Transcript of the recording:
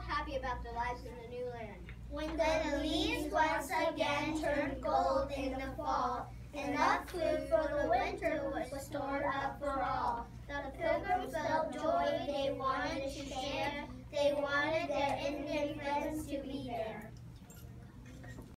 happy about their lives in the new land. When the leaves once again turned gold in the fall, enough food for the winter was stored up for all. The pilgrims felt joy, they wanted to share, they wanted their Indian